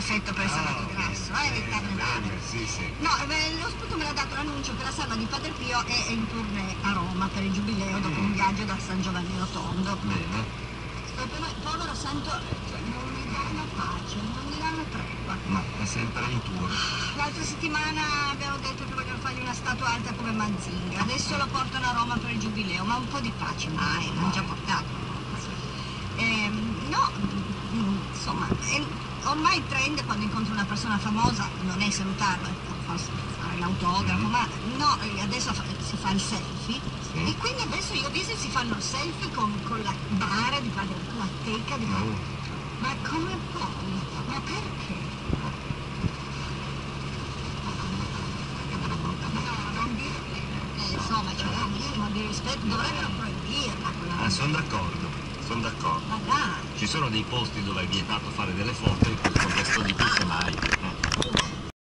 perfetto per il sabato Ah, grasso, eh, carnevale. Sì, sì. No, eh, lo spunto me l'ha dato l'annuncio che la salma di Padre Pio è in tournée a Roma per il giubileo dopo Mm. un viaggio da San Giovanni Rotondo. Bene. Me, povero santo, cioè, non mi danno pace, non mi danno tregua. No, è sempre in tour. L'altra settimana abbiamo detto che vogliono fargli una statua alta come Manzinga, adesso lo portano a Roma per il giubileo, ma un po' di pace mai, l'hanno già portato. Ehm, no, mm, insomma, è- ormai il trend quando incontri una persona famosa non è salutarla, forse fare l'autografo, Mm. ma no, eh, adesso si fa il selfie Sì. e quindi adesso io ho visto si fanno il selfie con, con la bara di padre, la teca di padre. Oh, Ma come puoi? Ma perché? No, non dire eh, insomma c'è un minimo di rispetto, dovrebbero proibirla Ah, sono d'accordo, sono d'accordo. Ci sono dei posti dove è vietato fare delle foto in quel contesto di qui semmai. Eh.